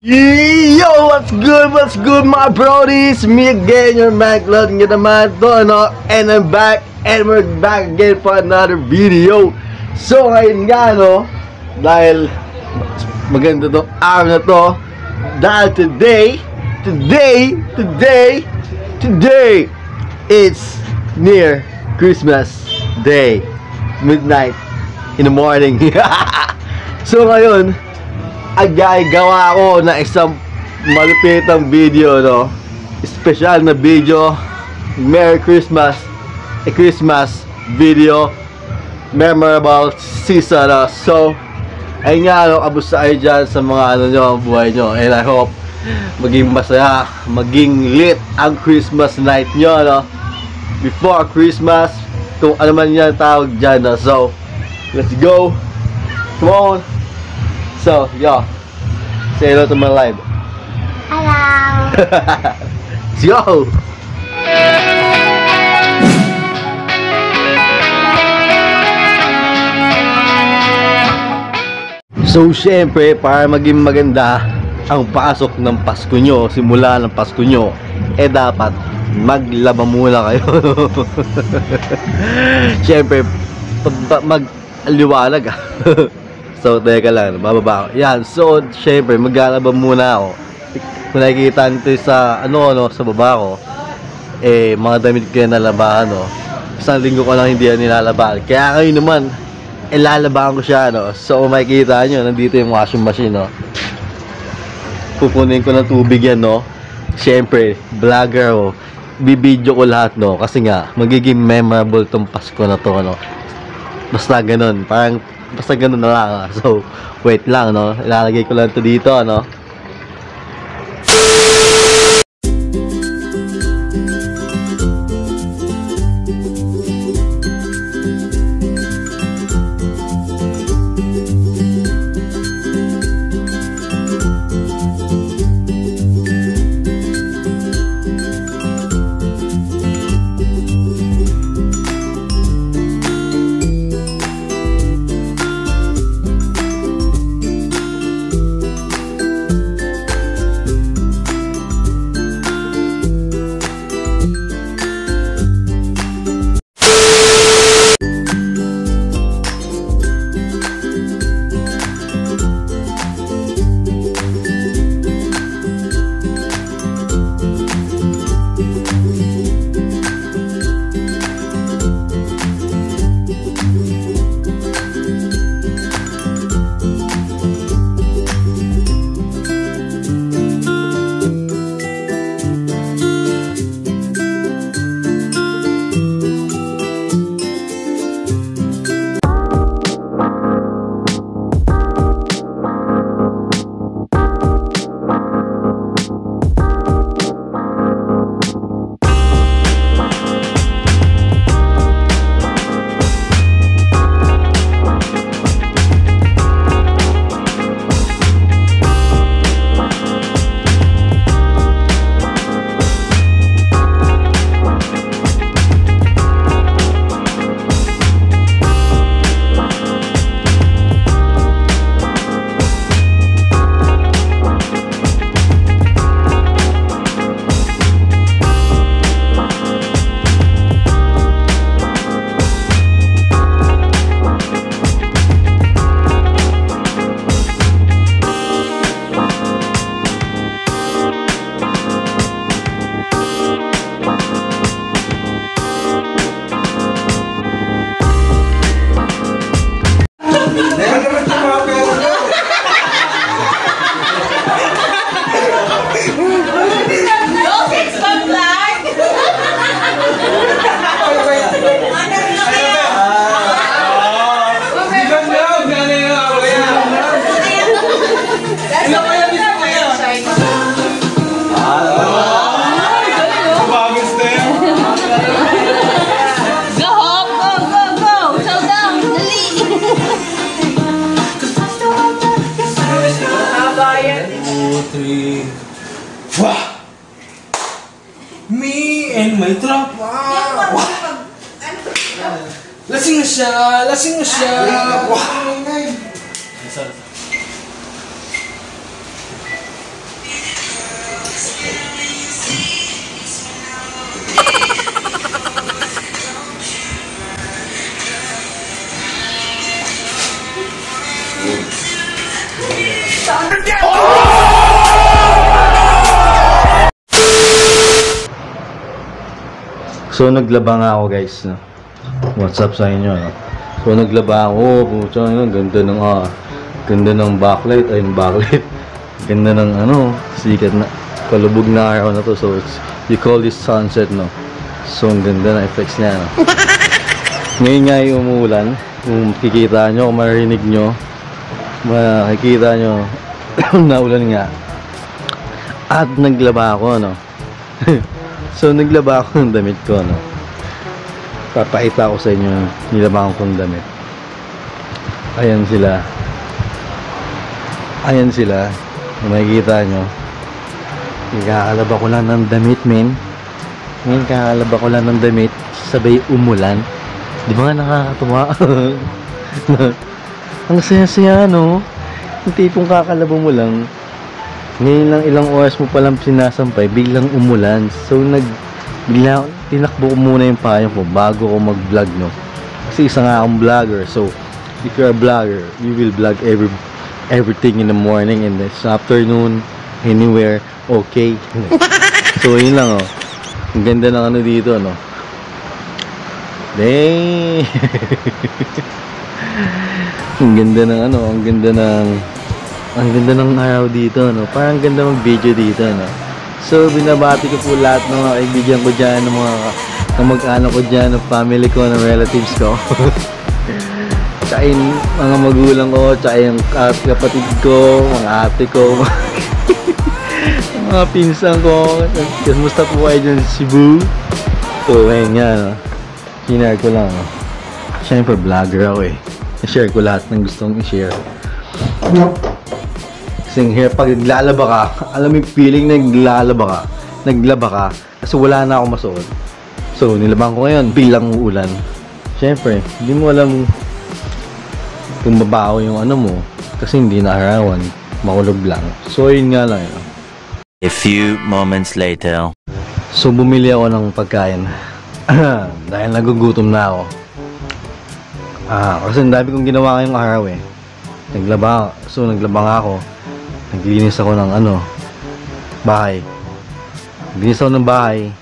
Yo, what's good, what's good mga brodies? Me again, your MacLord nga naman to, ano? And I'm back, and we're back again for another video So, ngayon nga, no? Dahil maganda to araw na to Dahil today, today, today, today It's near Christmas Day Midnight in the morning So ngayon, agay gawa ako na isang malupitang video no? Special na video. Merry Christmas a Christmas video. Memorable season no? so ay nga no? Kamusta kayo dyan sa mga ano nyo buhay nyo. And I hope maging masaya maging lit ang Christmas night nyo no? Before Christmas kung ano man yan tawag dyan no? so let's go. Come on So, yo. Say hello to my live. Hello. Go! So, syempre, para maging maganda ang pasok ng Pasko nyo, simula ng Pasko nyo, eh dapat maglaba muna kayo. syempre, pag magliwanag ah. So, teka lang, bababa ako. Yan, so, syempre, maglalaba muna ako. Kung nakikita nito sa, ano, ano, sa baba ko, eh, mga damit ko yan nalabahan, no. Isang linggo ko lang hindi yan nilalabahan. Kaya ngayon naman, eh, lalabahan ko siya, no. So, kung makikita nyo, nandito yung washing machine, no. Pupunin ko ng tubig yan, no. Syempre, vlogger ako. Bibidyo ko lahat, no. Kasi nga, magiging memorable tong Pasko na to, no. Basta ganun, parang basta ganun na lang. ah. So, wait lang, no? Ilalagay ko lang to dito, no? siya, lasing na siya. Wow! So naglaba nga ako guys no. What's up sa inyo? No? So naglaba ako. Oh, pucha, ano, ganda ng ah, ganda ng backlight. Ay, backlight. ganda ng ano, sikat na palubog na araw na to. So it's, you call this sunset no. So ang ganda ng effects niya. No? Ngayon nga yung umuulan. Kung kikita nyo, kung marinig nyo, makikita nyo, naulan nga. At naglaba ako, no. so naglaba ako ng damit ko, no. Papakita ko sa inyo yung nilabahan kong damit. Ayan sila. Ayan sila. Kung makikita nyo. Ikakalaba ko lang ng damit, men. Ngayon, kakalaba ko lang ng damit. Sabay umulan. Di ba nga nakakatuwa? Ang saya-saya, no? Yung tipong kakalaba mo lang. Ngayon lang ilang oras mo palang sinasampay, biglang umulan. So, nag... Bigla, tinakbo ko muna yung payong ko bago ko mag-vlog, no? Kasi isa nga akong vlogger. So, if you're a vlogger, you will vlog every everything in the morning and this afternoon, anywhere, okay. so, yun lang, oh. Ang ganda ng ano dito, no? Dang! ang ganda ng ano, ang ganda ng ang ganda ng araw dito, no? Parang ganda mag-video dito, no? So, binabati ko po lahat ng mga kaibigan ko dyan, ng mga ng mag-ano ko dyan, ng family ko, ng relatives ko. tsaka yung mga magulang ko, tsaka yung ka- kapatid ko, mga ate ko, mga pinsan ko. Kamusta po kayo dyan sa Cebu? So, ayun nga, no? Sinare ko lang, no? Siyempre, vlogger ako eh. I-share ko lahat ng gustong i-share. Kasi here, pag naglalaba ka, alam mo yung feeling na naglalaba ka, naglaba ka, kasi wala na akong masuot. So, nilabang ko ngayon, bilang ulan. Siyempre, hindi mo alam kung babaho yung ano mo, kasi hindi naarawan, makulog lang. So, yun nga lang yun. A few moments later. So, bumili ako ng pagkain. Dahil nagugutom na ako. Ah, kasi ang dami kong ginawa ngayong araw eh. Naglaba, so naglaba nga ako. Naglinis ako ng ano, bahay. Naglinis ako ng bahay.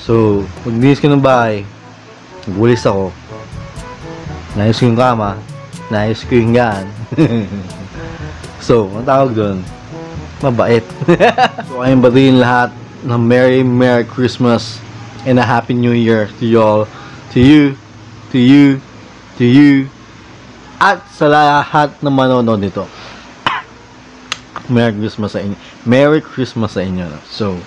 So, paglinis ko ng bahay, nagulis ako. Naayos ko yung kama. Naayos ko yung gaan. so, ang tawag doon, mabait. so, ayun batiin lahat ng Merry Merry Christmas and a Happy New Year to y'all, to you, to you, to you, at sa lahat ng manonood nito. Merry Christmas sa inyo. Merry Christmas sa inyo. So,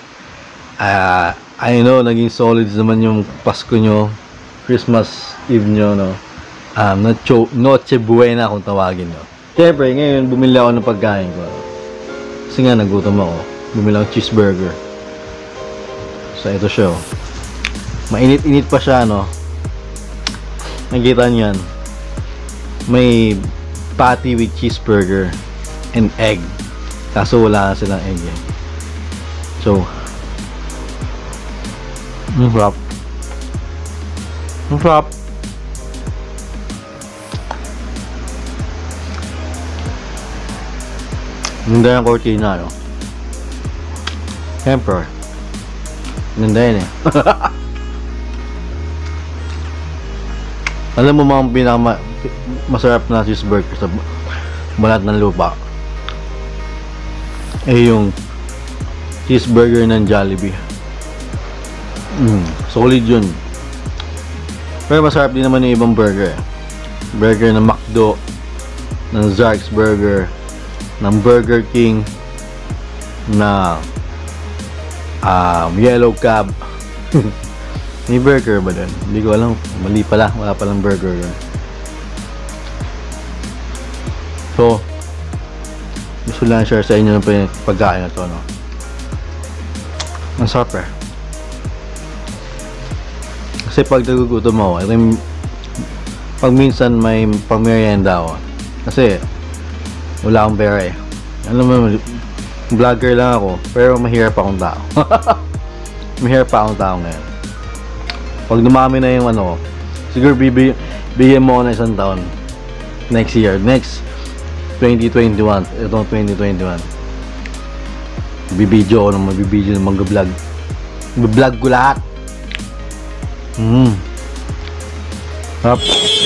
ah I know, naging solid naman yung Pasko nyo, Christmas Eve nyo, no? Um, Noche, Noche Buena kung tawagin, no? Siyempre, ngayon, bumili ako ng pagkain ko. Kasi nga, nagutom ako. Bumili ako cheeseburger. So, ito siya, oh. Mainit-init pa siya, no? Nakikita niyo yan. May patty with cheeseburger and egg. Kaso wala na silang eh. So, ang sarap. Ang sarap. Ganda ng cortina, no? Siyempre. Ganda yun, eh. Alam mo mga pinaka masarap na cheeseburger sa balat ng lupa. Eh yung cheeseburger ng Jollibee. Mm, solid yun. Pero masarap din naman yung ibang burger. Burger ng McDo, ng Zark's Burger, ng Burger King, na um, Yellow Cab. May burger ba dun? Hindi ko alam. Mali pala. Wala palang burger dun. So, gusto lang share sa inyo ng pag- pagkain na to, no? Ang sarap eh. Kasi pag nagugutom ako, ito yung pag minsan may pamerienda ako. Kasi, wala akong pera eh. Alam mo, vlogger lang ako, pero mahirap akong tao. mahirap pa akong tao ngayon. Pag dumami na yung ano ko, siguro bibi, bigyan mo ako ng isang taon. Next year. Next 2021. Itong 2021. Bibidyo ako ng mabibidyo ng mag-vlog. Vlog ko lahat. Mm. Sarap.